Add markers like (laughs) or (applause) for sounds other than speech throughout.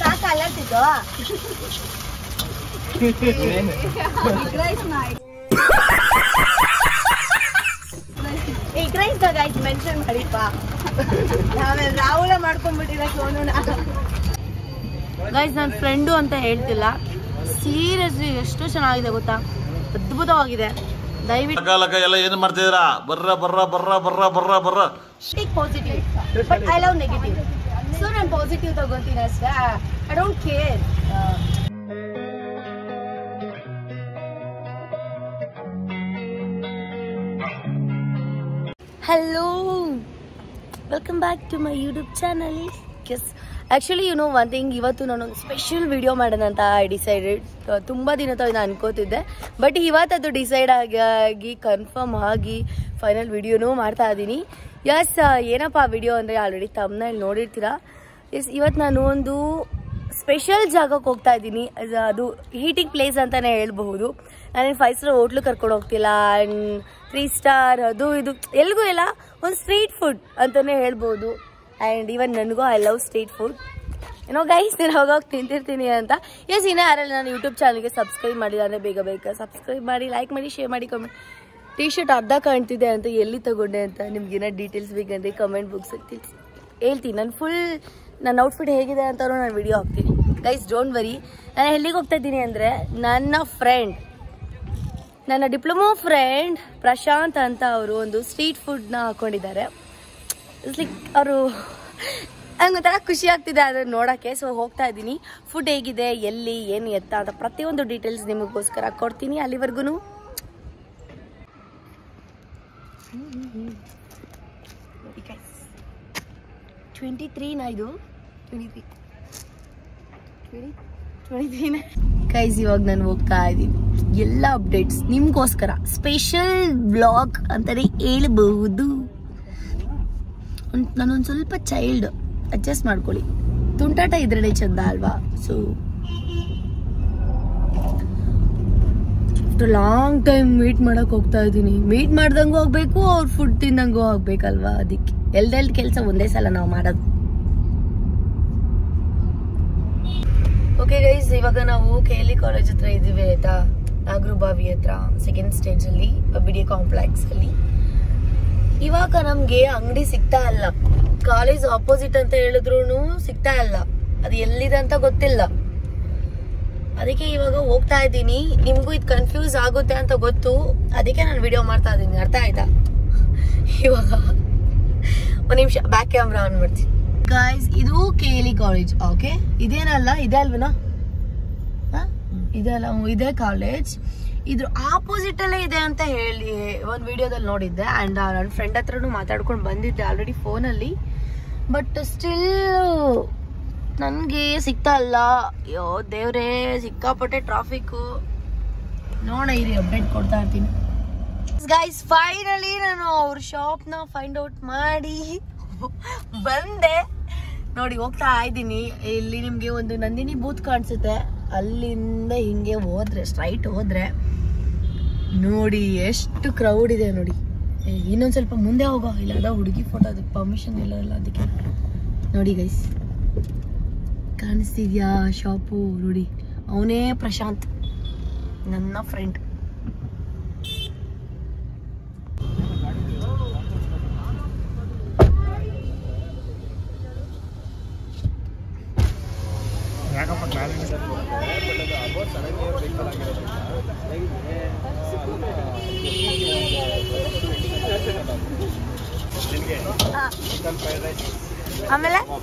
ಸಾಕ ಅಲ್ಲತ್ತಿದ್ದು. Egg rice guys mention ಮಾಡಿಪ್ಪ. ಆಮೇಲೆ ರಾಹುಲ ಮಾಡ್ಕೊಂಡ್ಬಿಟ್ಟಿರ ಸೋನುನ. ಗೈಸ್ ನನ್ನ ಫ್ರೆಂಡು ಅಂತ ಹೇಳ್ತಿಲ್ಲ. ಸೀರಿಯಸ್ಲಿ ಎಷ್ಟು ಚೆನ್ನಾಗಿದೆ ಗೊತ್ತಾ? ಅದ್ಭುತವಾಗಿದೆ. ದಯವಿಟ್ಟು ಎಲ್ಲ ಏನು ಮಾಡ್ತಿದ್ದೀರಾ? ಬರ್ರ ಬರ್ರ ಬರ್ರ ಬರ್ರ ಬರ್ರ ಬರ್ರ. Positive but I love negative so ನಾನು ಪಾಸಿಟಿವ್ ತಗೋತೀನಿ ಅಷ್ಟೇ I don't care hello welcome back to my YouTube channel yes actually you know one thing ಇವತ್ತು ನಾನೊಂದು ಸ್ಪೆಷಲ್ ವಿಡಿಯೋ ಮಾಡೋಣ ಅಂತ ಐ ಡಿಸೈಡೆಡ್ ತುಂಬ ದಿನ ನಾನು ಅನ್ಕೋತಿದ್ದೆ. ಬಟ್ ಇವತ್ತು ಅದು ಡಿಸೈಡ್ ಆಗಿ ಕನ್ಫರ್ಮ್ ಆಗಿ ಫೈನಲ್ ವಿಡಿಯೋನೂ ಮಾಡ್ತಾ ಇದ್ದೀನಿ ಎಸ್ ಏನಪ್ಪ ವಿಡಿಯೋ ಅಂದರೆ ಆಲ್ರೆಡಿ ತಮ್ಮನಲ್ಲಿ ನೋಡಿರ್ತೀರಾ? ಎಸ್ ಇವತ್ತು ನಾನು ಒಂದು ಸ್ಪೆಷಲ್ ಜಾಗಕ್ಕೆ ಹೋಗ್ತಾ ಇದ್ದೀನಿ. ಅದು ಹೀಟಿಂಗ್ ಪ್ಲೇಸ್ ಅಂತಲೇ ಹೇಳ್ಬಹುದು. ನಾನೇನು ಫೈವ್ ಸ್ಟಾರ್ ಹೋಟ್ಲು ಕರ್ಕೊಂಡು ಹೋಗ್ತಿಲ್ಲ ಆ್ಯಂಡ್ ತ್ರೀ ಸ್ಟಾರ್ ಅದು ಇದು ಎಲ್ಲಿಗೂ ಇಲ್ಲ ಒಂದು ಸ್ಟ್ರೀಟ್ ಫುಡ್ ಅಂತಲೇ ಹೇಳ್ಬೋದು ಆ್ಯಂಡ್ ಈವನ್ ನನಗೂ ಐ ಲವ್ ಸ್ಟ್ರೀಟ್ ಫುಡ್ ಏನೋ ಗೈಸ್ ನಾನು ಹೋಗೋಗಿ ತಿಂತಿರ್ತೀನಿ ಅಂತ. ಎಸ್ ಇನ್ನೂ ಯಾರಲ್ಲಿ ನಾನು ಯೂಟ್ಯೂಬ್ ಚಾನಲ್ಗೆ ಸಬ್ಸ್ಕ್ರೈಬ್ ಮಾಡಿಲ್ಲ ಅಂದರೆ ಬೇಗ ಬೇಗ ಸಬ್ಸ್ಕ್ರೈಬ್ ಮಾಡಿ ಲೈಕ್ ಮಾಡಿ ಶೇರ್ ಮಾಡಿ ಕಮೆಂಟ್ ಟಿ ಶರ್ಟ್ ಅರ್ಧ ಕಾಣ್ತಿದೆ ಅಂತ ಎಲ್ಲಿ ತಗೊಂಡೆ ಅಂತ ನಿಮ್ಗೇನೋ ಡೀಟೇಲ್ಸ್ ಬೇಕಂದ್ರೆ ಕಮೆಂಟ್ ಬುಕ್ಸ್ ತಿಳಿಸಿ. ಹೇಳ್ತೀನಿ. ನಾನು ಫುಲ್ ನನ್ನ ಔಟ್ಫಿಟ್ ಹೇಗಿದೆ ಅಂತ ನಾನು ವಿಡಿಯೋ ಹಾಕ್ತೀನಿ. ಗೈಸ್ ಡೋಂಟ್ ವರಿ ನಾನು ಎಲ್ಲಿಗೆ ಹೋಗ್ತಾ ಇದ್ದೀನಿ ಅಂದರೆ ನನ್ನ ಫ್ರೆಂಡ್ ನನ್ನ ಡಿಪ್ಲೊಮೋ ಫ್ರೆಂಡ್ ಪ್ರಶಾಂತ್ ಅಂತ ಅವರು ಒಂದು ಸ್ಟ್ರೀಟ್ ಫುಡ್ನ ಹಾಕೊಂಡಿದ್ದಾರೆ. ಲೈಕ್ ಅವರು, ನಂಗೆ ಒಂಥರ ಖುಷಿ ಆಗ್ತಿದೆ ಅದನ್ನು ನೋಡೋಕ್ಕೆ. ಸೊ ಹೋಗ್ತಾ ಇದ್ದೀನಿ. ಫುಡ್ ಹೇಗಿದೆ, ಎಲ್ಲಿ, ಏನು ಎತ್ತ ಅಂತ ಪ್ರತಿಯೊಂದು ಡೀಟೇಲ್ಸ್ ನಿಮಗೋಸ್ಕರ ಕೊಡ್ತೀನಿ ಅಲ್ಲಿವರೆಗೂ ಇದು? ಟ್ವೆಂಟಿ ಇವಾಗ ನಾನು ಹೋಗ್ತಾ ಇದ್ದೀನಿ. ಎಲ್ಲ ಅಪ್ಡೇಟ್ಸ್ ನಿಮ್ಗೋಸ್ಕರ. ಸ್ಪೆಷಲ್ ಬ್ಲಾಗ್ ಅಂತಲೇ ಹೇಳ್ಬಹುದು. ನಾನೊಂದು ಸ್ವಲ್ಪ ಚೈಲ್ಡ್ ಅಡ್ಜಸ್ಟ್ ಮಾಡ್ಕೊಳ್ಳಿ. ತುಂಟಾಟ ಇದ್ರೇ ಚಂದ ಅಲ್ವಾ? So after long time meet ಮಾಡಕ್ ಹೋಗ್ತಾ ಇದ್ದೀನಿ. ಮೀಟ್ ಮಾಡ್ದಂಗೂ ಹೋಗ್ಬೇಕು ಅವ್ರ ಫುಡ್ ತಿಂದಂಗೂ ಆಗ್ಬೇಕಲ್ವಾ ಅದಕ್ಕೆ. ಎಲ್ದೆಲ್ದ ಕೆಲಸ ಒಂದೇ ಸಲ ನಾವು ಮಾಡೋದು. ಓಕೆ ಗೈಸ್ ಇವಾಗ ನಾವು ಕೆ ಎಲ್ ಕಾಲೇಜ್ ಹತ್ರ ಇದೀವಿ ಆಯ್ತಾ? ನಾಗರು ಬಾವಿ ಹತ್ರ ಸೆಕೆಂಡ್ ಸ್ಟೇಜ್ ಅಲ್ಲಿ ಬಿ ಡಿ ಕಾಂಪ್ಲೆಕ್ಸ್ ಅಲ್ಲಿ. ಇವಾಗ ನಮ್ಗೆ ಅಂಗಡಿ ಸಿಗ್ತಾ ಇಲ್ಲ. ಕಾಲೇಜ್ ಆಪೋಸಿಟ್ ಅಂತ ಹೇಳಿದ್ರು ಸಿಗ್ತಾ ಇಲ್ಲ. ಅದು ಎಲ್ಲಿದೆ ಅಂತ ಗೊತ್ತಿಲ್ಲ. ಅದಕ್ಕೆ ಇವಾಗ ಹೋಗ್ತಾ ಇದ್ದೀನಿ. ನಿಮಗೂ ಇದು ಕನ್ಫ್ಯೂಸ್ ಆಗುತ್ತೆ ಅಂತ ಗೊತ್ತು. ಅದಕ್ಕೆ ನಾನು ವಿಡಿಯೋ ಮಾಡ್ತಾ ಇದ್ದೀನಿ. ಅರ್ಥ ಆಯ್ತಾ? ಇವಾಗ ಒಂದು ನಿಮಿಷ ಬ್ಯಾಕ್ ಕ್ಯಾಮ್ರಾ ಆನ್ ಮಾಡ್ತೀನಿ. ಗಾಯ್ಸ್ ಇದು ಕೆ ಎಲ್ ಕಾಲೇಜ್ ಓಕೆ ಇದೇನಲ್ಲ? ಇದೆ ಅಲ್ವನಾ? ಇದೆ ಅಲ್ಲ? ಹ್ಮ್, ಇದೆ ಕಾಲೇಜ್ ಇದ್ರ ಆಪೋಸಿಟ್ ಅಲ್ಲೇ ಇದೆ ಅಂತ ಹೇಳಿ ಒಂದು ವಿಡಿಯೋದಲ್ಲಿ ನೋಡಿದ್ದೆ. ಅಂಡ್ ನನ್ನ ಫ್ರೆಂಡ್ ಹತ್ರನೂ ಮಾತಾಡ್ಕೊಂಡು ಬಂದಿದ್ದೆ ಆಲ್ರೆಡಿ ಫೋನಲ್ಲಿ ಬಟ್ ಸ್ಟಿಲ್ ನನಗೆ ಸಿಗ್ತಾ ಇಲ್ಲ ಅಯ್ಯೋ ದೇವ್ರೇ ಸಿಕ್ಕಾಪಟ್ಟೆ ಟ್ರಾಫಿಕ್ಕು ನೋಡ ಇರಿ ಅಪ್ಡೇಟ್ ಕೊಡ್ತಾ ಇರ್ತೀನಿ. ಗೈಸ್ ಫೈನಲಿ ನಾನು ಅವ್ರ ಶಾಪ್ನ ಫೈಂಡ್ ಔಟ್ ಮಾಡಿ ಬಂದೆ. ನೋಡಿ ಹೋಗ್ತಾ ಇದ್ದೀನಿ. ಇಲ್ಲಿ ನಿಮಗೆ ಒಂದು ನಂದಿನಿ ಬೂತ್ ಕಾಣಿಸುತ್ತೆ. ಅಲ್ಲಿಂದ ಹಿಂಗೆ ಹೋದ್ರೆ ಸ್ಟ್ರೈಟ್ ಹೋದ್ರೆ. ನೋಡಿ ಎಷ್ಟು ಕ್ರೌಡ್ ಇದೆ ನೋಡಿ. ಇನ್ನೊಂದು ಸ್ವಲ್ಪ ಮುಂದೆ ಹೋಗೋ ಇಲ್ಲ ಅದ ಹುಡುಗಿ ಫೋಟೋ ಅದಕ್ಕೆ ಪರ್ಮಿಷನ್ ಇಲ್ಲ ಅದಕ್ಕೆ. ನೋಡಿ ಗೈಸ್ ಕಾಣಿಸ್ತಿದ್ಯಾ ಶಾಪು ನೋಡಿ ಅವನೇ ಪ್ರಶಾಂತ್ ನನ್ನ ಫ್ರೆಂಡ್ ಆಮೇಲೆ? ಹ,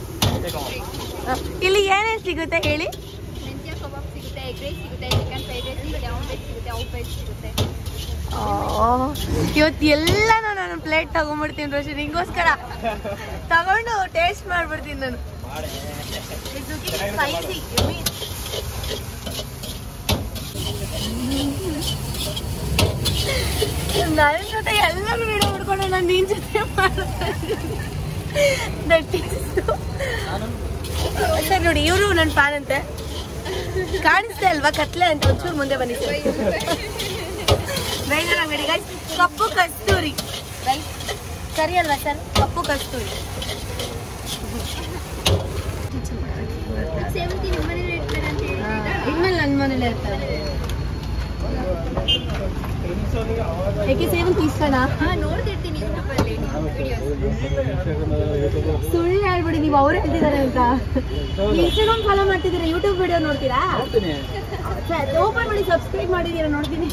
ಇಲ್ಲಿ ಏನೇನು ಸಿಗುತ್ತೆ ಹೇಳಿ? ಮೆಂತ್ಯ ಕಬಾಬ್ ಸಿಗುತ್ತೆ ಎಗ್ ರೈಸ್ ಸಿಗುತ್ತೆ ಚಿಕನ್ ಫ್ರೈಡ್ ರೈಸ್ ಸಿಗುತ್ತೆ ಆಮ್ಲೆಟ್ ಸಿಗುತ್ತೆ ಔಟ್ ರೈಸ್ ಸಿಗುತ್ತೆ. ಇವತ್ತು ಎಲ್ಲ ನಾನು ಪ್ಲೇಟ್ ತಗೊಂಡ್ಬಿಡ್ತೀನಿ ರೋಷನ್. ನಿಂಗೋಸ್ಕರ ತಗೊಂಡು ಟೇಸ್ಟ್ ಮಾಡ್ಬಿಡ್ತೀನಿ ನಾನು. Yummy. ನನ್ನ ಜೊತೆ ಎಲ್ಲರೂ ವಿಡಿಯೋ ಮಾಡ್ಕೊಂಡು ನಾನು ನಿನ್ ಜೊತೆ ದಟ್ ಸರ್ ನೋಡಿ ಇವರು ನನ್ನ ಫ್ಯಾನ್ ಅಂತೆ. ಕಾಣಿಸ್ತಾ ಅಲ್ವಾ ಕತ್ಲೆ ಅಂತ ಒಂಚೂರು ಮುಂದೆ ಬನ್ನಿ ಸರ್. ರೈತರ ಅಂಗಡಿ. ಕಪ್ಪು ಕಸ್ತೂರಿ. ಸರಿ ಅಲ್ವಾ ಸರ್? ಕಪ್ಪು ಕಸ್ತೂರಿ. ಇನ್ಮೇಲೆ ನನ್ನ ಮನೇಲೆ ಇರ್ತಾರೆ. ಯಾಕೆ ಸೇವನ್ ಇಷ್ಟನಾ ನೋಡ್ತಿರ್ತೀನಿ ಯೂಟ್ಯೂಬಲ್ಲಿ ಸುಳ್ಳು ಹೇಳ್ಬಿಡಿ ನೀವು ಅವ್ರು ಹೇಳ್ತಿದ್ದಾರೆ ಅಂತ. ಇನ್ಸ್ಟಾಗ್ರಾಮ್ ಫಾಲೋ ಮಾಡ್ತಿದ್ದೀರಾ? ಯೂಟ್ಯೂಬ್ ವಿಡಿಯೋ ನೋಡ್ತೀರಾ? ಓಪನ್ ಮಾಡಿ ಸಬ್ಸ್ಕ್ರೈಬ್ ಮಾಡಿದ್ದೀರಾ? ನೋಡ್ತೀನಿ.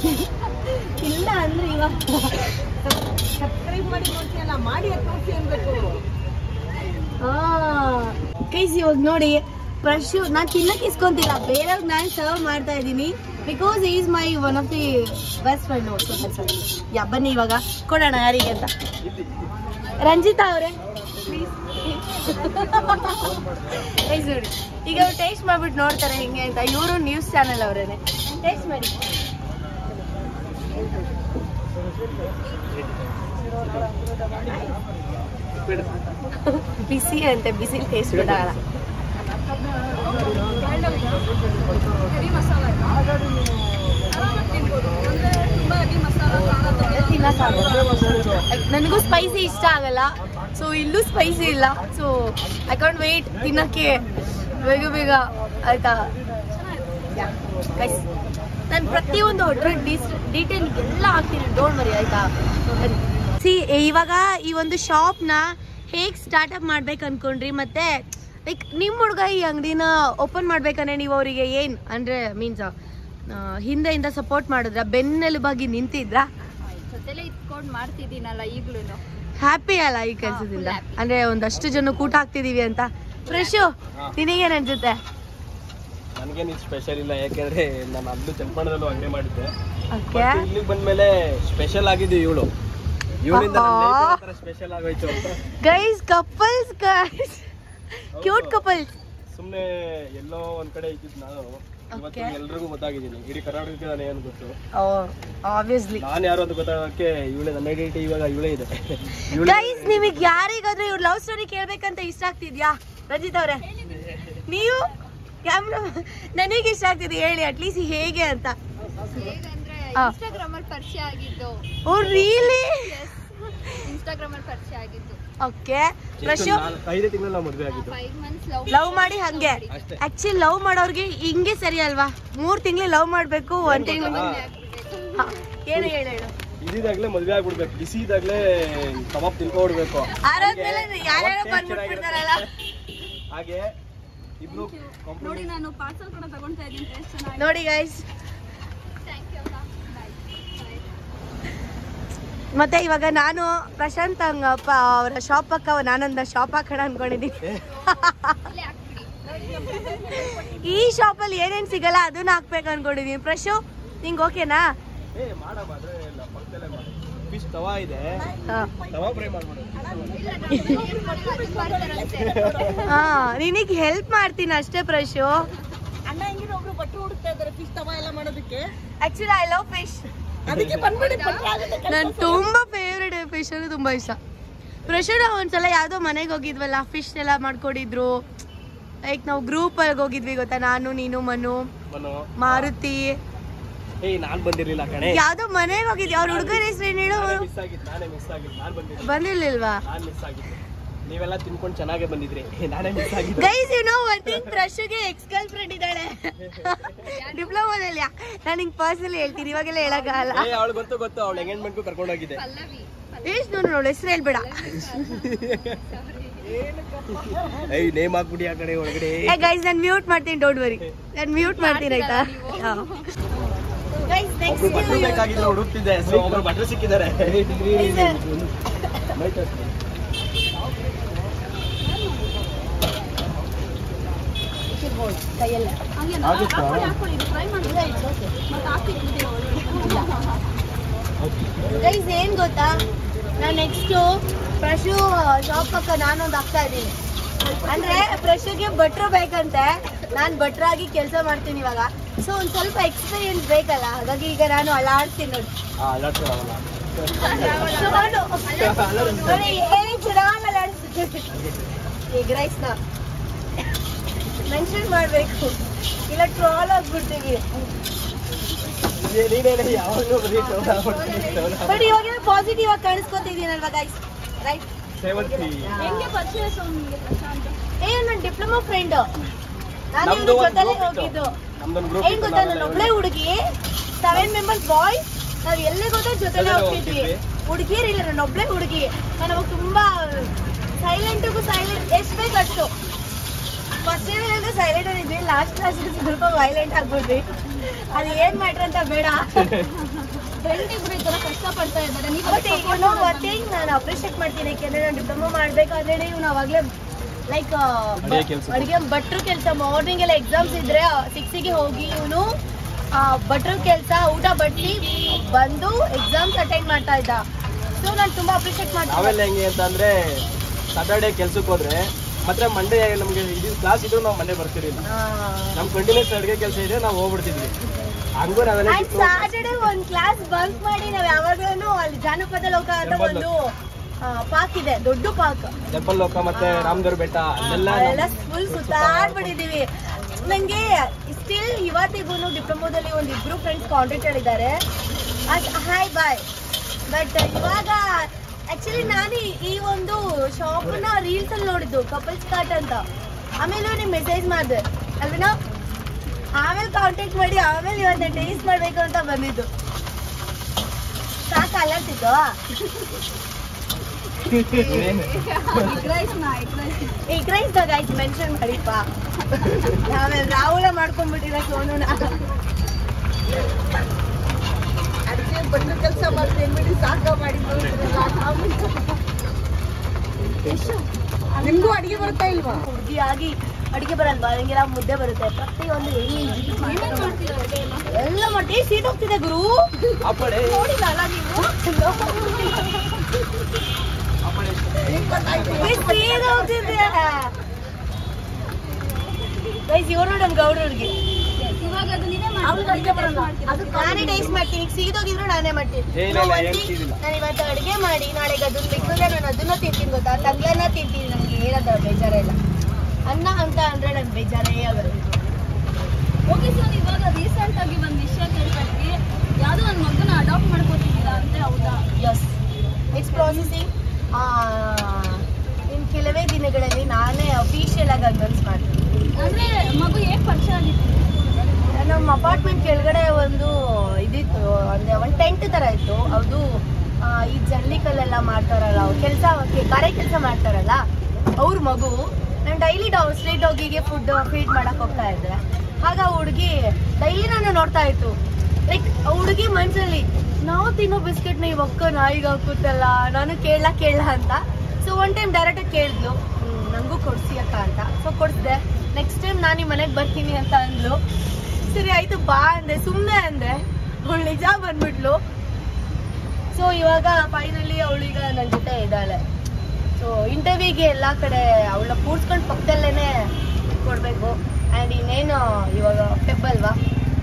ಇಲ್ಲ ಅಂದ್ರೆ ಇವಾಗ ಸಬ್ಸ್ಕ್ರೈಬ್ ಮಾಡಿ ನೋಡ್ತೀಯಲ್ಲ ಮಾಡಿ ತೋರಿಸಿ ಅನ್ಬೇಕು. ಕೈಸ್ ಇವಾಗ ನೋಡಿ ಪ್ರಶು ನಾನು ತಿನ್ನಕ್ಕೆ ಇಸ್ಕೊಂತಿಲ್ಲ. ಬೇರೆಯವ್ರಿಗೆ ನಾನು ಸರ್ವ್ ಮಾಡ್ತಾ ಇದ್ದೀನಿ. Because is my one of the best friend also yeah ಬನ್ನಿ ಇವಾಗ. ಕೊಡೋಣ ಯಾರಿಗೆ ಅಂತ. ರಂಜಿತಾ ಅವರೇ. (laughs) ಈಗ ಅವ್ರು ಟೇಸ್ಟ್ ಮಾಡ್ಬಿಟ್ಟು ನೋಡ್ತಾರೆ ಹೆಂಗೆ ಅಂತ. ಇವರು ನ್ಯೂಸ್ ಚಾನೆಲ್ ಅವರೇನೆ. ಟೇಸ್ಟ್ ಮಾಡಿ. (laughs) ಬಿಸಿ ಅಂತೆ ಬಿಸಿ ಟೇಸ್ಟ್ ಬಿಡಲ್ಲ ನನಗೂ ಸ್ಪೈಸಿ ಇಷ್ಟ ಆಗಲ್ಲ. ಸೊ ಇಲ್ಲೂ ಸ್ಪೈಸಿ ಇಲ್ಲ. ಸೊ ಐ ಕಾಂಟ್ ವೇಟ್ ತಿನ್ನಕ್ಕೆ. ಬೇಗ ಬೇಗ. ಆಯ್ತಾ? ನಾನು ಪ್ರತಿಯೊಂದು ಹೊಟ್ಟೆ ಡೀಟೇಲ್ ಎಲ್ಲ ಹಾಕ್ತೀನಿ. ಡೋಂಟ್ ಮರಿ ಆಯ್ತಾ? ಸಿ ಇವಾಗ ಈ ಒಂದು ಶಾಪ್ನ ಹೇಗೆ ಸ್ಟಾರ್ಟಪ್ ಮಾಡ್ಬೇಕು ಅನ್ಕೊಂಡ್ರಿ ಮತ್ತೆ ಲೈಕ್ ನಿಮ್ಮ ಹುಡುಗ ಈ ಅಂಗಡಿನ ಓಪನ್ ಮಾಡ್ಬೇಕಂದ್ರೆ ನೀವು ಅವರಿಗೆ ಏನು ಅಂದ್ರೆ ಮೀನ್ಸ್ ಹಿಂದೆಯಿಂದ ಸಪೋರ್ಟ್ ಮಾಡಿದ್ರ? ಬೆನ್ನೆಲುಬಾಗಿ ನಿಂತಿದ್ರಾ? ಜೊತೆಲೆ ಇಟ್ಕೊಂಡು ಮಾಡ್ತಿದ್ದೀನಲ್ಲ ಈಗಲೂ. ಹ್ಯಾಪಿ ಅಲ್ಲ ಈ ಕೆಲಸದಿಂದ? ಅಂದ್ರೆ ಒಂದಷ್ಟು ಜನ ಕೂಟ ಹಾಕ್ತಿದೀವಿ ಅಂತ. ಫ್ರೆಶ್ ನಿನಗೇನ್ ಅನ್ಸುತ್ತೆ? ನನಗೇನು ಸ್ಪೆಷಲ್ ಇಲ್ಲ ಯಾಕೆಂದ್ರೆ ನಾನು ಅಲ್ಲೂ ಚನ್ನಪಟ್ಟಣದಲ್ಲೂ ಅಂಗಡಿ ಮಾಡಿದ್ದೆ. ಇಲ್ಲಿಗೆ ಬಂದ್ಮೇಲೆ ಸ್ಪೆಷಲ್ ಆಗಿದ್ದು ಇವಳು. ಇವಳಿಂದ. ಸ್ಪೆಷಲ್ ಆಗೋಯ್ತು guys couples guys cute couple ಸುಮ್ನೆ ಎಲ್ಲೋ ಒಂದ್ ಕಡೆ ಇದ್ದಿದ್ದು ನಾನು ಇವತ್ತು. ಎಲ್ರಿಗೂ ಗೊತ್ತಾಗಿದ್ದೀನಿ. ಇಡೀ ಕರ್ನಾಟಕಕ್ಕೆ ನಾನು ಏನು ಗೊತ್ತು? ಆಬ್ವಿಯಸ್ಲಿ ನಾನು ಯಾರು ಅಂತ ಗೊತ್ತಾಗಕ್ಕೆ ಇವಳೆ ನನ್ನ ಐಡೆಂಟಿಟಿ ಇವಾಗ ಇವಳೇ ಇದೆ. ಗೈಸ್ ನಿಮಗೆ ಯಾರಿಗಾದ್ರೂ ಇವ್ರ ಲವ್ ಸ್ಟೋರಿ ಕೇಳ್ಬೇಕಂತ ಇಷ್ಟ ಆಗ್ತಿದ್ಯಾ? ರಂಜಿತ್ ಅವ್ರೆ. ನೀವು? ಕ್ಯಾಮ್ರಾ ನನಗೆ ಇಷ್ಟ ಆಗ್ತಿದೆ. ಹೇಳಿ ಅಟ್ಲೀಸ್ಟ್ ಹೇಗೆ ಅಂತ. ಇನ್ಸ್ಟಾಗ್ರಾಮ್ ಅಲ್ಲಿ ಪರಿಚಯ ಆಗಿದ್ದು. ಓ ರೀಲಿ ಇನ್ಸ್ಟಾಗ್ರಾಮ್ ಅಲ್ಲಿ ಪರಿಚಯ ಆಗಿದ್ದು. ಓಕೆ. ಪ್ರಶು ಐದೇ ತಿಂಗಳು ನಾವು ಮದುವೆ ಆಗಿದ್ದು. ಫೈವ್ ಮಂತ್ಸ್ ಲವ್ ಲವ್ ಮಾಡಿ ಹಂಗೆ. ಆಕ್ಚುಲಿ ಲವ್ ಮಾಡೋರ್ಗೆ ಹಿಂಗೆ ಸರಿ ಅಲ್ವಾ? ಮೂರ್ ತಿಂಗಳು ಲವ್ ಮಾಡ್ಬೇಕು ಒಂದ್ ತಿಂಗಳು. ಏನು ಹೇಳು ಹೇಳು. ಇದಿದಾಗ್ಲೇ ಮದುವೆ ಆಗ್ಬಿಡ್ಬೇಕು. ಬಿಸಿ ಇದಾಗ್ಲೇ ಕಬಾಬ್ ಹಾಗೆ ನೋಡಿ ನಾನು ಪಾರ್ಸಲ್ ಕೂಡ ತಗೊಂತಾ ಇದ್ದೀನಿ. ಟೇಸ್ಟ್ ಚೆನ್ನಾಗಿ ನೋಡಿ ಗೈಸ್ ಥ್ಯಾಂಕ್ ಯು ಮತ್ತೆ ಇವಾಗ ನಾನು ಪ್ರಶಾಂತ್ ಹಂಗಪ್ಪ ಅವರ ಶಾಪ್ ಪಕ್ಕ ನಾನೊಂದ ಶಾಪ್ ಹಾಕೋಣ ಅನ್ಕೊಂಡಿದ್ದೀನಿ ಈ ಶಾಪ್ ಶಾಪಲ್ಲಿ ಏನೇನ್ ಸಿಗಲ್ಲ ಅದನ್ನ ಹಾಕ್ಬೇಕು ಅನ್ಕೊಂಡಿದೀನಿ. ಪ್ರಶು ನಿಂಗೆ ಓಕೆನಾ ಏ ಮಾಡಮ್ಮ ಅದ್ರೆ ಇಲ್ಲ ಪಕ್ಕದಲ್ಲೇ ಮಾಡು. ಫಿಶ್ ತವಾ ಇದೆ. ಹಾ. ನಿನಗೆ ಹೆಲ್ಪ್ ಮಾಡ್ತೀನಿ ಅಷ್ಟೇ ಪ್ರಶು. ಅಣ್ಣ ಹೆಂಗಿನ ಒಬ್ರು ಬಟ್ಟೆ ಹುಡುಕ್ತಾ ಇದ್ದಾರೆ. ಫಿಶ್ ತವಾ ಎಲ್ಲ ಮಾಡೋದಕ್ಕೆ? ಆಕ್ಚುಲಿ ಐ ಲವ್ ಫಿಶ್ ನನ್ ತುಂಬಾ ಫೇವ್ರೆಟ್ ಫಿಶ್ ಅಂದ್ರೆ ತುಂಬಾ ಇಷ್ಟ. ಪ್ರೆಷರ್ ಒಂದ್ಸಲ ಯಾವ್ದೋ ಮನೆಗೆ ಹೋಗಿದ್ವಲ್ಲ ಫಿಶ್ ಎಲ್ಲ ಮಾಡ್ಕೊಡಿದ್ರು. ಲೈಕ್ ನಾವು ಗ್ರೂಪ್ ಅಲ್ಲಿ ಹೋಗಿದ್ವಿ ಗೊತ್ತಾ ನಾನು ನೀನು ಮನು ಮಾರುತಿ. ಏಯ್ ನಾನ್ ಬಂದಿರ್ಲಿಲ್ಲ ಕಣೆ. ಯಾವ್ದೋ ಮನೆಗೆ ಹೋಗಿದ್ವಿ. ಅವ್ರ ಹುಡುಗರ ಹೆಸರು ಏನ್ ಹೇಳು. ಮಿಸ್ ಆಗಿತ್ತು ನಾನೇ ಮಿಸ್ ಆಗಿದ್ದು ನಾನ್ ಬಂದಿರ್ಲಿಲ್ಲ. ಬಂದಿರ್ಲಿಲ್ವಾ? ನೀವೆಲ್ಲ ತಿನ್ಕೊಂಡು ಚೆನ್ನಾಗೇ ಬಂದಿದ್ರಿ. ನಾನೇ ಮಿಸ್ ಆಗಿದ್ದು. Guys you know one thing ಪ್ರಶುಗೆ ex girlfriend ಇದ್ದಾಳೆ. ಡಿಪ್ಲೊಮಾದಲ್ಲಿ ನಾನು ಹಿಂಗ್ ಪರ್ಸನಲಿ ಹೇಳ್ತೀನಿ ಇವಾಗೆಲ್ಲ ಹೇಳಕ್ಕಾಗಲ್ಲ. ಅವಳು ಗೊತ್ತು ಗೊತ್ತು. ಅವಳು ಎಂಗೇಜ್ಮೆಂಟ್ಗೂ ಕರ್ಕೊಂಡು ಹೋಗಿದ್ದೆ ಪಲ್ಲವಿ ಎಷ್ಟು ನೋಡು ನೋಡು ಹೆಸರು ಹೇಳ್ಬೇಡ. ಐ ನೇಮ್ ಹಾಕ್ಬಿಡಿ ಆ ಕಡೆ ಒಳಗಡೆ. ಏ ಗೈಸ್ ನಾನು ಮ್ಯೂಟ್ ಮಾಡ್ತೀನಿ ಡೋಂಟ್ ವರಿ ನಾನು ಮ್ಯೂಟ್ ಮಾಡ್ತೀನಿ ಆಯ್ತಾ? ಗೈಸ್ ಹುಡುಕ್ತಿದ್ದೆ. ಸೊ ಒಬ್ರು ಬಟ್ಲು ಸಿಕ್ಕಿದ್ದಾರೆ. ಡಿಗ್ರಿ ಆಗುತ್ತಾ ಗೈಸ್ ಏನ್ ಗೊತ್ತಾ? ನಾನು ನೆಕ್ಸ್ಟ್ ಪ್ರಶು ಶಾಪ್ ಪಕ್ಕ ನಾನೊಂದು ಹಾಕ್ತಾ ಇದ್ದೀನಿ. ಅಂದ್ರೆ ಪ್ರಶುಗೆ ಭಟ್ರು ಬೇಕಂತೆ. ನಾನ್ ಭಟ್ರಾಗಿ ಕೆಲಸ ಮಾಡ್ತೀನಿ ಇವಾಗ. ಸೊ ಒಂದ್ ಸ್ವಲ್ಪ ಎಕ್ಸ್ಪೀರಿಯನ್ಸ್ ಬೇಕಲ್ಲ? ಹಾಗಾಗಿ ಈಗ ನಾನು ಅಲಾಡ್ತೀನಿ ನೋಡಿ. ಹೇಳಿ ಚೆನ್ನಾಗ್ ಅಲಾಡ್ಸ್ತೀನಿ. ಎಗ್ ರೈಸ್ನ? ಮೆನ್ಷನ್ ಮಾಡ್ಬೇಕು. ಇಲ್ಲ ಟ್ರಾಲ್ ಆಗ್ಬಿಡ್ತೀವಿ ನೀನೇನೆ. ಬಟ್ ಇವಾಗ ಪಾಸಿಟಿವ್ ಆಗಿ ಕಾಣಿಸ್ಕೊತಿದ್ದೀನಲ್ವಾ ಗೈಸ್ ರೈಟ್ ಹೆಂಗೆ ಪರಿಚಯ ಏ ನನ್ನ ಡಿಪ್ಲೊಮಾ ಫ್ರೆಂಡ್ ನಾನು ಇವ್ರ ಜೊತೆಲೆ ಹೋಗಿದ್ದು. ಏನ್ ಗೊತ್ತಾ ನನ್ನ ಒಬ್ಳೆ ಹುಡುಗಿ ಸೆವೆನ್ ಮೆಂಬರ್ಸ್ ಬಾಯ್ ನಾವ್ ಎಲ್ಲೇ ಗೊತ್ತಾ ಜೊತೆಲೆ ಜೊತೆಲೆ ಹೋಗ್ತಿದ್ವಿ. ಹುಡುಗಿಯರ್ ಇಲ್ಲ ನಾನು ಒಬ್ಳೆ ಹುಡುಗಿ. ನಾನು ತುಂಬಾ ಸೈಲೆಂಟ್ಗೂ ಸೈಲೆಂಟ್ ಎಷ್ಟ್ ಬೇಕಷ್ಟು. ಅಷ್ಟು ಫಸ್ಟ್ ಇಯರ್ ಅಂದ್ರೆ ಸೈಲೆಂಟ್ ಇದ್ವಿ ಲಾಸ್ಟ್ ಕ್ಲಾಸ್ ಸ್ವಲ್ಪ ವೈಲೆಂಟ್ ಆಗ್ಬಿಡ್ವಿ ಅದು ಏನ್ ಮಾಡ್ರಿ ಅಂತ ಬೇಡ. ಫ್ರೆಂಡ್ ಇಬ್ರು ಈ ತರ ಕಷ್ಟ ಪಡ್ತಾ ಇದ್ದಾರೆ ನೀವು ಒನ್ ಥಿಂಗ್ ನಾನು ಅಪ್ರಿಷಿಯೇಟ್ ಮಾಡ್ತೀನಿ ಯಾಕೆಂದ್ರೆ ನಾನು ಡಿಪ್ಲೊಮಾ ಮಾಡ್ಬೇಕಾದ್ರೆ ಇವ್ನು ಅವಾಗಲೇ ಲೈಕ್ ಅಡಿಗೆ ಕೆಲ್ಸ. ಭಟ್ರು ಕೆಲಸ ಮಾರ್ನಿಂಗ್ ಎಲ್ಲ ಎಕ್ಸಾಮ್ಸ್ ಇದ್ರೆ ಸಿಕ್ಸಿಗೆ ಹೋಗಿ ಇವನು ಭಟ್ರು ಕೆಲಸ ಊಟ ಬಟ್ಟಿ ಬಂದು ಎಕ್ಸಾಮ್ಸ್ ಅಟೆಂಡ್ ಮಾಡ್ತಾ ಇದ್ದ. ಸೊ ನಾನು ತುಂಬಾ ಅಪ್ರಿಶಿಯೇಟ್ ನಾವೆಲ್ಲ ಮಾಡ್ತೀನಿ ಹೆಂಗೆ ಅಂತ ಅಂದ್ರೆ ಸಾಟರ್ಡೆ ಕೆಲ್ಸಕ್ಕೆ ಹೋದ್ರೆ ಮತ್ತೆ ಮಂಡೇ ನಮ್ಗೆ ಇದು ಕ್ಲಾಸ್ ಇದ್ರು ನಾವು ಮಂಡೇ ಬರ್ತಿರಲಿಲ್ಲ. ನಮ್ ಕಂಟಿನ್ಯೂಸ್ ಅಡುಗೆ ಕೆಲಸ ಇದೆ ನಾವು ಹೋಗ್ಬಿಡ್ತಿದ್ವಿ. ಹಂಗೂ ನಾವೆಲ್ಲ ಸ್ಯಾಟರ್ಡೆ ಒಂದ್ ಕ್ಲಾಸ್ ಬಂಕ್ ಮಾಡಿ ನಾವ್ ಯಾವಾಗ್ಲೂ ಅಲ್ಲಿ ಜಾನಪದ ಲೋಕ ಅಂತ ಒಂದು ಪಾರ್ಕ್ ಇದೆ ದೊಡ್ಡ ಪಾರ್ಕ್ ಜಬ್ಬಲ್ ಲೋಕ ಮತ್ತೆ ರಾಮದೇವ್ರ ಬೆಟ್ಟ ಅಲ್ಲೆಲ್ಲ ಫುಲ್ ಸುತ್ತಾಡ್ಬಿಟ್ಟಿದೀವಿ ನಂಗೆ ಸ್ಟಿಲ್ ಇವತ್ತಿಗೂ ಡಿಪ್ಲೊಮೋದಲ್ಲಿ ಒಂದ್ ಇಬ್ರು ಫ್ರೆಂಡ್ಸ್ ಕಾಂಟ್ಯಾಕ್ಟ್ ಇದ್ದಾರೆ ಹಾಯ್ ಬಾಯ್ ಬಟ್ ಇವಾಗ ಆಕ್ಚುಲಿ ನಾನು ಈ- ಶಾಪ್ನ ರೀಲ್ಸ್ ಅಲ್ಲಿ ನೋಡಿದ್ದು ಕಪಲ್ಸ್ ಕಾಟ್ ಅಂತ. ಆಮೇಲೆ ನಿಮ್ ಮೆಸೇಜ್ ಮಾಡಿದೆ, ಅಲ್ವೇನೋ? ಆಮೇಲೆ ಕಾಂಟ್ಯಾಕ್ಟ್ ಮಾಡಿ, ಆಮೇಲೆ ಇವತ್ತೆ ಟೇಸ್ಟ್ ಮಾಡ್ಬೇಕು ಅಂತ ಬಂದಿದ್ದು. ಸಾಕ ಅಲ್ಲತ್ತಿದ್ದು ಎಗ್ ರೈಸ್ ಮೆನ್ಷನ್ ಮಾಡಿಪ್ಪ. ಆಮೇಲೆ ರಾಹುಲ ಮಾಡ್ಕೊಂಡ್ಬಿಟ್ಟಿರ ಸೋನುನ ಅದಕ್ಕೆ ಬಂದು ಕೆಲಸ ಮಾಡ್ತೀನಿ ಸಾಕ ಮಾಡಿ ನಿಮ್ಗೂ ಅಡಿಗೆ ಬರ್ತಾ ಇಲ್ವಾ? ಹುಡುಗಿ ಆಗಿ ಅಡಿಗೆ ಬರಲ್ವಾ? ನಿಂಗೆಲ್ಲ ಮುದ್ದೆ ಬರುತ್ತೆ. ಪ್ರತಿಯೊಂದು ಎಲ್ಲ ಮಾಡಿ ಸೀಟ್ ಹೋಗ್ತಿದೆ ಗುರು. ಆ ಕಡೆ ನೋಡಿಲ್ಲ ಅಲ್ಲ ನೀವು ಸೀಟ್ ಹೋಗ್ತಿದೆ ಗೈಸ್ ಇವ್ರು ನಮ್ ಗೌಡ್ರಿಗೆ ಇವಾಗ ಅದು ನೀವೇ ಅವ್ರಿಗೆ ಅಡಿಗೆ ಬರಲ್ಲ ಅದು ನಾನೇ ಟೇಸ್ಟ್ ಮಾಡ್ತೀನಿ. ಸೀದೋಗಿದ್ರು ನಾನೇ ಮಾಡ್ತೀನಿ. ನಾನು ಇವತ್ತು ಅಡುಗೆ ಮಾಡಿ ನಾಳೆಗೆ ಅದನ್ನ ಬಿಟ್ಟರೆ ನಾನು ಅದನ್ನ ತಿಂತೀನಿ ಗೊತ್ತಾ? ತಂಗ್ಳನ್ನ ತಿಂತೀನಿ. ನಮ್ಗೆ ಏನದ ಬೇಜಾರಿಲ್ಲ ಅನ್ನ ಅಂತ ಅಂದ್ರೆ ನನ್ ಬೇಜಾರೇ ಆಗುತ್ತೆ ಓಕೆ ಸರ್ ಇವಾಗ ರೀಸೆಂಟ್ ಆಗಿ ಒಂದು ವಿಷಯ ಕೇಳ್ಪಟ್ವಿ ಯಾವುದೋ ಒಂದು ಮಗನ ಅಡಾಪ್ಟ್ ಮಾಡ್ಕೊತಿದ್ದೀರಾ ಅಂದ್ರೆ ಹೌದಾ? ಎಸ್ ಇಟ್ಸ್ ಪ್ರಾಸೆಸಿಂಗ್ ಇನ್ ಕೆಲವೇ ದಿನಗಳಲ್ಲಿ ನಾನೇ ಅಫಿಷಿಯಲ್ ಆಗಿ ಅನೌನ್ಸ್ ಮಾಡ್ತೀನಿ. ಅಂದ್ರೆ ಮಗು ಹೇಗೆ ಪರಿಚಯ ಆಗಿತ್ತು? ನಮ್ಮ ಅಪಾರ್ಟ್ಮೆಂಟ್ ಕೆಳಗಡೆ ಒಂದು ಇದಿತ್ತು, ಅಂದ್ರೆ ಒಂದು ಟೆಂಟ್ ತರ ಇತ್ತು. ಅದು ಈ ಜಲ್ಲಿಕಲ್ಲೆಲ್ಲ ಮಾಡ್ತಾರಲ್ಲ, ಅವ್ರು ಕೆಲಸ ಕರೆ ಕೆಲಸ ಮಾಡ್ತಾರಲ್ಲ, ಅವ್ರ ಮಗು ನಾನು ಡೈಲಿ ಸ್ಟ್ರೀಟ್ ಡಾಗಿಗೆ ಫುಡ್ ಫೀಡ್ ಮಾಡಕ್ ಹೋಗ್ತಾ ಇದ್ದೆ. ಆಗ ಹುಡುಗಿ ಡೈಲಿ ನಾನು ನೋಡ್ತಾ ಇತ್ತು. ಲೈಕ್ ಹುಡುಗಿ ಮನ್ಸಲ್ಲಿ, ನಾವು ತಿನ್ನೋ ಬಿಸ್ಕೆಟ್ನ ಈ ಒಕ್ಕ ನಾಯಿಗೆ ಹಾಕುತ್ತಲ್ಲ, ನಾನು ಕೇಳ ಕೇಳ ಅಂತ. ಸೊ ಒನ್ ಟೈಮ್ ಡೈರೆಕ್ಟ್ ಕೇಳಿದ್ಲು ನಂಗೂ ಕೊಡ್ಸಿ ಅಕ್ಕ ಅಂತ. ಸೊ ಕೊಡ್ಸಿದೆ. ನೆಕ್ಸ್ಟ್ ಟೈಮ್ ನಾನು ನಿಮ್ಮ ಮನೆಗೆ ಬರ್ತೀನಿ ಅಂತ ಅಂದ್ಲು. ಸರಿ ಆಯ್ತು, ಬಾ ಅಂದೆ. ಸುಮ್ಮನೆ ಅಂದೆ. ಅವಳು ನಿಜ ಬಂದ್ಬಿಟ್ಲು. ಸೊ ಇವಾಗ ಫೈನಲಿ ಅವಳೀಗ ನನ್ನ ಜೊತೆ ಇದ್ದಾಳೆ. ಸೊ ಇಂಟರ್ವ್ಯೂಗೆ ಎಲ್ಲ ಕಡೆ ಅವಳ ಕೂರ್ಸ್ಕೊಂಡು ಪಕ್ಕದಲ್ಲೇನೆ ಕೊಡಬೇಕು. ಆ್ಯಂಡ್ ಇನ್ನೇನು, ಇವಾಗ ಫೆಬ್ ಅಲ್ವಾ?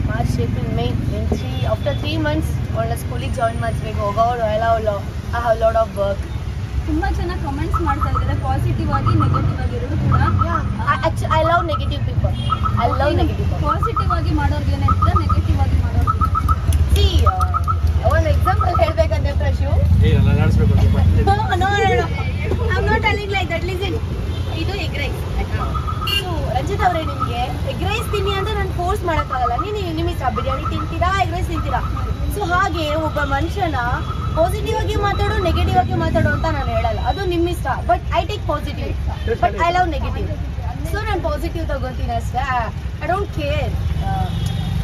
March April May in three after three months ಅವಳನ್ನ ಸ್ಕೂಲಿಗೆ ಜಾಯಿನ್ ಮಾಡಿಸ್ಬೇಕು. ಹೋಗೋಳು ಎಲ್ಲ ಅವಳು I have load of work ತುಂಬಾ ಜನ ಕಮೆಂಟ್ಸ್ ಮಾಡ್ತಾ ಇದ್ದಾರೆ. ಪಾಸಿಟಿವ್ ಆಗಿ ನೆಗೆಟಿವ್ ಆಗಿ ಎರಡು ಕೂಡ. I love negative people I love negative positive ಆಗಿ ಮಾಡೋರ್ಗೆ ಏನಿರುತ್ತೆ ನೆಗೆಟಿವ್ ಆಗಿ ಮಾಡೋರ್ಗೆ? ಸಿ ಒಂದು ಎಕ್ಸಾಂಪಲ್ ಹೇಳ್ಬೇಕಂದ್ರೆ ಪ್ರಶು. (laughs) Listen, ಇದು ಎಗ್ ರೈಸ್ ಸೊ ರಂಜಿತ್ ಅವರೇ ನಿಮಗೆ ಎಗ್ ರೈಸ್ ತಿನ್ನಿ ಅಂತ ನಾನು ಫೋರ್ಸ್ ಮಾಡೋಕ್ಕಾಗಲ್ಲ. ನೀನು ನಿಮ್ಮ ಇಷ್ಟ ಬಿರಿಯಾನಿ ತಿಂತೀರಾ ಎಗ್ ರೈಸ್ ತಿಂತೀರಾ? ಸೊ ಹಾಗೆ ಒಬ್ಬ ಮನುಷ್ಯನ ಪಾಸಿಟಿವ್ ಆಗಿ ಮಾತಾಡು ನೆಗೆಟಿವ್ ಆಗಿ ಮಾತಾಡು ಅಂತ ನಾನು ನಿಮ್ಮ ಇಷ್ಟ. But I take positive but I love negative so ನಾನು ಪಾಸಿಟಿವ್ ತಗೋತೀನಿ ಅಷ್ಟೇ ಐ ಡೋಂಟ್ ಕೇರ್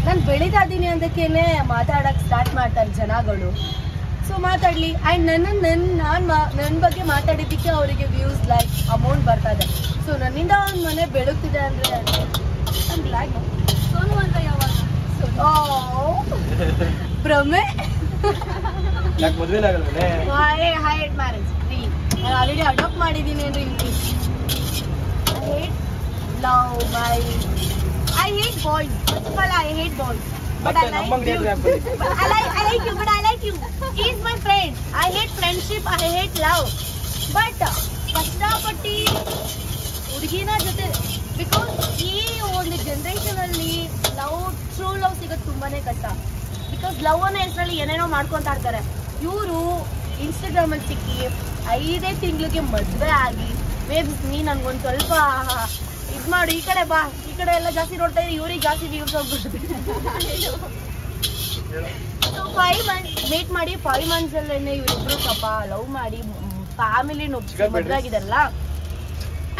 ನಾನು ಬೆಳೀತಾ ಇದ್ದೀನಿ ಅಂದಕ್ಕೇನೆ ಮಾತಾಡಕ್ಕೆ ಸ್ಟಾರ್ಟ್ ಮಾಡ್ತಾರೆ ಜನಗಳು. ಸೊ ಮಾತಾಡ್ಲಿ. ಆ್ಯಂಡ್ ನನ್ನ ನನ್ನ ನಾನು ನನ್ನ ಬಗ್ಗೆ ಮಾತಾಡಿದ್ದಕ್ಕೆ ಅವರಿಗೆ ವ್ಯೂಸ್ ಲೈಕ್ ಅಮೌಂಟ್ ಬರ್ತಾ ಇದೆ. ಸೊ ನನ್ನಿಂದ ಒಂದು ಮನೆ ಬೆಳಗ್ತಿದೆ ಅಂದರೆ ಗ್ಲಾಡ್ ಸೋನು ಅಂತ ಯಾವಾಗ? (laughs) ಭ್ರಮೆ. ಯಾಕೆ ಮದ್ವೆನೇ ಆಗಲ್ವೇ ಹೈ ಹೇಟ್ ಮ್ಯಾರೇಜ್ ನಾನು ಆಲ್ರೆಡಿ ಅಡಾಪ್ಟ್ ಮಾಡಿದ್ದೀನಿ ಅಂದ್ರೆ I hate love my I hate boys first I hate boys but I like you but I like I like I like you, but I like you. He is my friend. I hate friendship. I hate love. But ಕಷ್ಟಪಟ್ಟು ಹುಡುಗಿನ ಜೊತೆ because ಈ ಒಂದು generation ಅಲ್ಲಿ love true love ಸಿಗೋದು ತುಂಬಾನೇ ಕಷ್ಟ because love ಅನ್ನೋ ಹೆಸರಲ್ಲಿ ಏನೇನೋ ಮಾಡ್ಕೊಂತಾ ಇರ್ತಾರೆ ಇವರು ಇನ್ಸ್ಟಾಗ್ರಾಮ್ ಅಲ್ಲಿ ಸಿಕ್ಕಿ ಐದೇ ತಿಂಗಳಿಗೆ ಮದ್ವೆ ಆಗಿ ಬೇಬ್ಸ್ ನೀ ನನ್ಗೊಂದು ಸ್ವಲ್ಪ ಇದ್ ಮಾಡು ಈ ಕಡೆ ಬಾ ಈ ಕಡೆ ಎಲ್ಲ ಜಾಸ್ತಿ ನೋಡ್ತಾ ಇದ್ದೀವಿ ಇವ್ರಿಗೆ ಜಾಸ್ತಿ ವ್ಯೂಸ್ ಹೋಗ್ಬಿಡುತ್ತೆ ಫೈವ್ ಮಂತ್ ಮೀಟ್ ಮಾಡಿ ಫೈವ್ ಮಂತ್ಸ್ ಅಲ್ಲೇನೆ ಇವ್ರಿಬ್ರು ಪಾಪ ಲವ್ ಮಾಡಿ ಫ್ಯಾಮಿಲಿ ಮದ್ವೆ ಆಗಿದಾರಲ್ಲ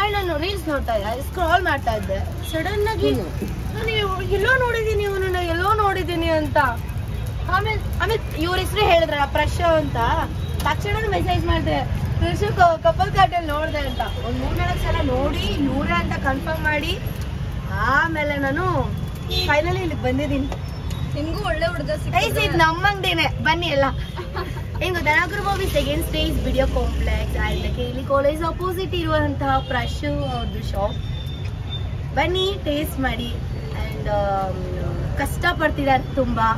ಅಂಡ್ ನಾನು ರೀಲ್ಸ್ ನೋಡ್ತಾ ಇದ್ದೆ ಸ್ಕ್ರಾಲ್ ಮಾಡ್ತಾ ಇದ್ದೆ. ಸಡನ್ ಆಗಿ ನಾನು ಎಲ್ಲೋ ನೋಡಿದೀನಿ ಇವನನ್ನ ಎಲ್ಲೋ ನೋಡಿದೀನಿ ಅಂತ. ಆಮೇಲೆ ಆಮೇಲೆ ಇವ್ರ ಹೆಸರು ಹೇಳಿದ್ರ ಪ್ರಶ ಅಂತ. ತಕ್ಷಣ ಮೆಸೇಜ್ ಮಾಡಿದೆ ಪ್ರಶ್ ಕಪಲ್ ಕಾಟಲ್ಲಿ ನೋಡಿದೆ ಅಂತ. ಒಂದ್ ಮೂರ್ನಾಲ್ಕು ಸಲ ನೋಡಿ ನೂರ ಅಂತ ಕನ್ಫರ್ಮ್ ಮಾಡಿ ಆಮೇಲೆ ನಾನು ಫೈನಲಿ ಇಲ್ಲಿಗೆ ಬಂದಿದ್ದೀನಿ. ನಿಮಗೂ ಒಳ್ಳೆ ಹುಡುಗ ಇದು ನಮ್ಮ ಅಂಗಡಿನೇ. ಬನ್ನಿ ಎಲ್ಲ. ಹೆಂಗು ದನಾಗರ movie second stage video complex ಆಯ್ತಕ್ಕೆ ಇಲ್ಲಿ ಕಾಲೇಜ್ ಅಪೋಸಿಟ್ ಇರುವಂತಹ ಪ್ರಶು ಅವ್ರದ್ದು ಶಾಪ್ ಬನ್ನಿ ಟೇಸ್ಟ್ ಮಾಡಿ. ಅಂಡ್ ಕಷ್ಟಪಡ್ತಿದ್ದಾರೆ ತುಂಬಾ.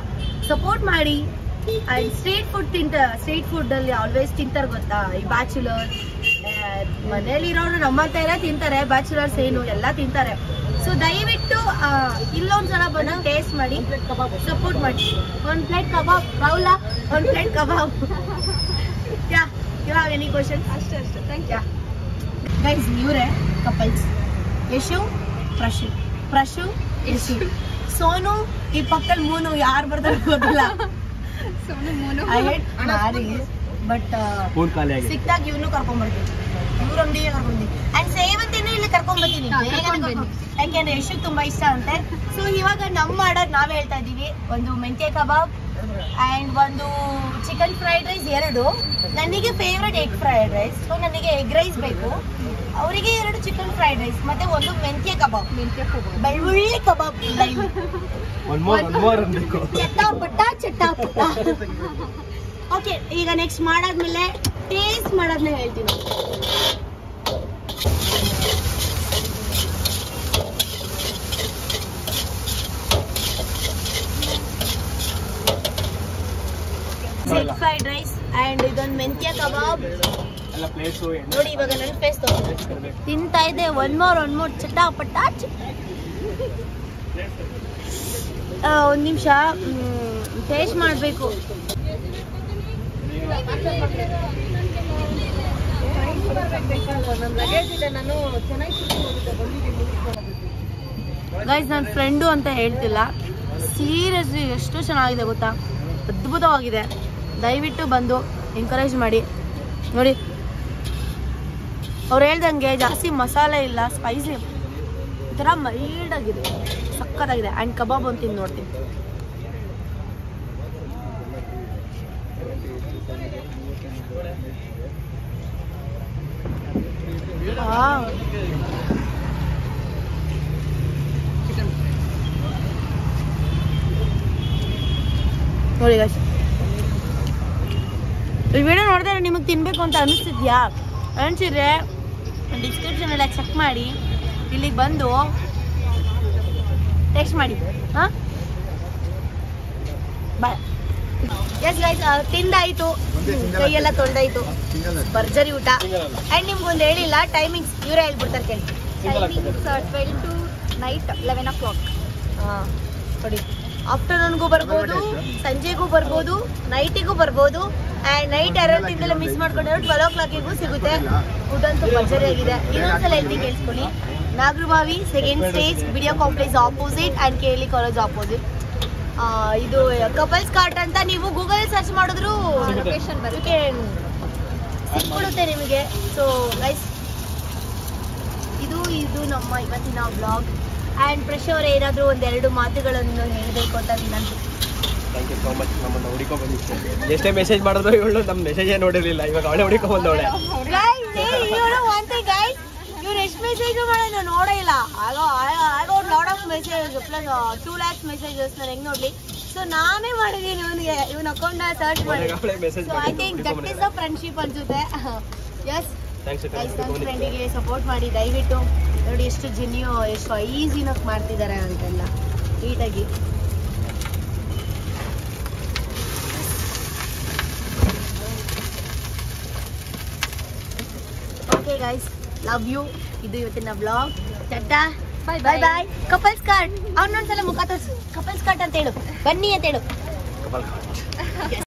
ಸಪೋರ್ಟ್ ಮಾಡಿ. ಅಂಡ್ ಸ್ಟ್ರೀಟ್ ಫುಡ್ ತಿಂತ ಸ್ಟ್ರೀಟ್ ಫುಡ್ ಅಲ್ಲಿ ಆಲ್ವೇಸ್ ತಿಂತಾರೆ ಗೊತ್ತಾ? ಈ ಬ್ಯಾಚುಲರ್ ಮನೇಲಿರೋರು ನಮ್ಮಂತ ಎಲ್ಲ ತಿಂತಾರೆ ಬ್ಯಾಚುಲರ್ಸ್ ಏನು ಎಲ್ಲ ತಿಂತಾರೆ. ಸೊ ದಯವಿಟ್ಟು ಇಲ್ಲೊಂದ್ ಜನ ಬಂದು ಟೇಸ್ಟ್ ಮಾಡಿ ಸಪೋರ್ಟ್ ಮಾಡಿ. ಒಂದ್ ಪ್ಲೇಟ್ ಕಬಾಬ್ ಬೌಲ ಒಂದ್ ಪ್ಲೇಟ್ ಕಬಾಬ್ ಯಾ ಇವಾಗ ಎನಿ ಕ್ವಶನ್ ಅಷ್ಟೇ ಅಷ್ಟೇ. ಥ್ಯಾಂಕ್ ಯು ಗೈಸ್ ಇವರೇ ಕಪಲ್ಸ್ ಯಶು ಪ್ರಶು. ಪ್ರಶು ಯಶು. (laughs) ಸೋನು ಈ ಪಕ್ಕದಲ್ಲಿ ಮೂನು ಯಾರು ಬರ್ತಾರೆ ಗೊತ್ತಿಲ್ಲ. ಐ ಹೇಟ್ ಮಾರಿ ಬಟ್ ಆಗಿದೆ. ಸಿಕ್ತಾಗ ಇವನು ಕರ್ಕೊಂಡ್ ಬರ್ತೀನಿ. ಇವ್ರ ಅಂಗಡಿಗೆ ಕರ್ಕೊಂಡ್ಬರ್ತೀನಿ ಅಂಡ್ ಸೇವಂತಿನೂ ಇಲ್ಲಿ ಕರ್ಕೊಂಡ್ ಬರ್ತೀನಿ. ಹಾ, ಬೇಗನೆ ಕರ್ಕೊಂಡ್ ಕರ್ಕೊಂಡ್- ಯಾಕೆಂದ್ರೆ ಯಶು ತುಂಬಾ ಇಷ್ಟ ಅಂತೆ. ಸೊ ಇವಾಗ ನಮ್ ಮಾಡೋದ್ ನಾವೇ ಹೇಳ್ತಾ ಇದೀವಿ ಒಂದು ಮೆಂತ್ಯ ಕಬಾಬ್ ಅಂಡ್ ಒಂದು ಚಿಕನ್ ಫ್ರೈಡ್ ರೈಸ್ ಎರಡು. ನನಗೆ favourite egg fried rice so ನನಗೆ ಎಗ್ ರೈಸ್ ಬೇಕು. ಅವರಿಗೆ ಎರಡು ಚಿಕನ್ ಫ್ರೈಡ್ ರೈಸ್ ಮತ್ತೆ ಒಂದು ಮೆಂತ್ಯ ಕಬಾಬ್. ಮೆಂತ್ಯ ಕಬಾಬ್ ಬೆಳ್ಳುಳ್ಳಿ kebab. Live one more one more ಅನ್ಬೇಕು ಚಟ್ಟಾಪಟ್ಟ ಚಟ್ಟಾಪಟ್ಟ ಓಕೆ ಈಗ ನೆಕ್ಸ್ಟ್ ಮಾಡಾದ್ಮೇಲೆ ಟೇಸ್ಟ್ ಮಾಡೋದ್ನ ಹೇಳ್ತೀನಿ. ಎಗ್ ಫ್ರೈಡ್ ರೈಸ್ ಅಂಡ್ ಇದೊಂದು ಮೆಂತ್ಯ ಕಬಾಬ್. ಎಲ್ಲ ಪ್ಲೇಸು ನೋಡಿ ಇವಾಗ ನನ್ನ ಫೇಸ್ ತಿಂತಾ ಇದೆ ಒನ್ ಮೋರ್ ಒನ್ ಮೋರ್ ಚಟಾಪಟ ಒಂದು ನಿಮಿಷ ಟೇಸ್ಟ್ ಮಾಡಬೇಕು. ಗೈಸ್ ನನ್ನ ಫ್ರೆಂಡು ಅಂತ ಹೇಳ್ತಿಲ್ಲ. ಸೀರಿಯಸ್ಲಿ ಎಷ್ಟು ಚೆನ್ನಾಗಿದೆ ಗೊತ್ತಾ? ಅದ್ಭುತವಾಗಿದೆ. ದಯವಿಟ್ಟು ಬಂದು ಎನ್ಕರೇಜ್ ಮಾಡಿ. ನೋಡಿ ಅವ್ರು ಹೇಳ್ದಂಗೆ ಜಾಸ್ತಿ ಮಸಾಲೆ ಇಲ್ಲ ಸ್ಪೈಸಿ ಒಂಥರ ಥರ ಮೈಲ್ಡ್ ಆಗಿದೆ, ಸಕ್ಕತ್ತಾಗಿದೆ ಆ್ಯಂಡ್ ಕಬಾಬ್ ಅಂತ ತಿಂದು ನೋಡ್ತೀನಿ. ನೋಡಿ guys. ಈ ವಿಡಿಯೋ ನೋಡಿದ್ರೆ ನಿಮಗೆ ತಿನ್ಬೇಕು ಅಂತ ಅನಿಸ್ತಿದ್ಯಾ ಅನಿಸಿದ್ರೆ ಡಿಸ್ಕ್ರಿಪ್ಷನ್ ಎಲ್ಲ ಚೆಕ್ ಮಾಡಿ ಇಲ್ಲಿಗೆ ಬಂದು ಟೆಕ್ಸ್ಟ್ ಮಾಡಿ. ಹಾ? ಬಾಯ್ ಎಸ್ ಗೈಸ್ ತಿಂದಾಯ್ತು. ಕೈಯೆಲ್ಲ ತೊಳ್ದಾಯ್ತು. ಭರ್ಜರಿ ಊಟ. ಆ್ಯಂಡ್ ನಿಮ್ಗೊಂದು ಹೇಳಿಲ್ಲ ಟೈಮಿಂಗ್ಸ್ ಇವರೇ ಹೇಳ್ಬಿಡ್ತಾರೆ ಕೇಳಿ. Twelve to night eleven o'clock ಹಾಂ ನೋಡಿ ಆಫ್ಟರ್ನೂನ್ಗೂ ಬರ್ಬೋದು ಸಂಜೆಗೂ ಬರ್ಬೋದು ನೈಟಿಗೂ ಬರ್ಬೋದು ಆ್ಯಂಡ್ ನೈಟ್ ಅರೌಂಡ್ ತಿಂದೆಲ್ಲ ಮಿಸ್ ಮಾಡ್ಕೊಂಡ್ರೆ ಟ್ವೆಲ್ ಓ ಕ್ಲಾಕಿಗೂ ಸಿಗುತ್ತೆ. ಫುಡ್ ಅಂತೂ ಭರ್ಜರಿ ಆಗಿದೆ. ಇನ್ನೊಂದ್ಸಲ ಎಲ್ಲಿ ಕೇಳಿಸ್ಕೊಳ್ಳಿ? Nagarbhavi second stage video complex opposite and K L college opposite ಇದು ಕಪಲ್ಸ್ ಕಾರ್ಟ್ ಅಂತ ನೀವು ಗೂಗಲ್ ಸರ್ಚ್ ಮಾಡಿದ್ರು ಲೊಕೇಶನ್ ಬರುತ್ತೆ. ಸಿಕ್ಬಿಡುತ್ತೆ ನಿಮಗೆ. ಸೊ ಗೈಸ್ ಇದು ಇದು ನಮ್ಮ ಇವತ್ತಿನ ಬ್ಲಾಗ್ ಆ್ಯಂಡ್ ಪ್ರಶ್ ಅವರೇ ಏನಾದರೂ ಒಂದೆರಡು ಮಾತುಗಳನ್ನು ಹೇಳಬೇಕು ಅಂತ ನಾನು ಥ್ಯಾಂಕ್ ಯು ಸೋ ಮಚ್ ನಮ್ಮನ್ನ ಹುಡುಕೋ ಬಂದಿತ್ತು ಎಷ್ಟೇ ಮೆಸೇಜ್ ಮಾಡಿದ್ರು ಇವಳು ನಮ್ಮ ಮೆಸೇಜೇ ನೋಡಿರಲಿಲ್ಲ. ಇವಾಗ ಅವಳೆ ಹುಡುಕೋ ಬಂದವಳೆ. ಇವ್ರು ಎಷ್ಟು ಮೆಸೇಜ್ ಮಾಡೋದು ನೋಡೇ ಇಲ್ಲ ಆಗೋ ಆಗ ಒಂದು lot of plus two lakhs messages ನಾನು ಹೆಂಗ್ ನೋಡ್ಲಿ? ಸೊ ನಾನೇ ಮಾಡಿದ್ದೀನಿ ಇವನಿಗೆ. ಇವನ ಅಕೌಂಟ್ ಸರ್ಚ್ ಮಾಡಿ. So I think that friendship ಅನ್ಸುತ್ತೆ. ಎಸ್ ಫ್ರೆಂಡಿಗೆ ಸಪೋರ್ಟ್ ಮಾಡಿ. ದಯವಿಟ್ಟು. ನೋಡಿ ಎಷ್ಟು ಜಿನಿಯೋ ಎಷ್ಟು ಈಸಿನಾಗಿ ಮಾಡ್ತಿದ್ದಾರೆ ಅಂತೆಲ್ಲ. ನೀಟಾಗಿ. ಓಕೆ ಗೈಸ್ ಲವ್ ಯು ಇದು ಇವತ್ತಿನ blog ಚಟ್ಟಾ bye bye bye. Bye couples card ಅವ್ನೊಂದ್ಸಲ ಮುಖ ತೋರಿಸು. ಕಪಲ್ಸ್ ಕಾರ್ಡ್ ಅಂತ ಹೇಳು. ಬನ್ನಿ ಅಂತ ಹೇಳು.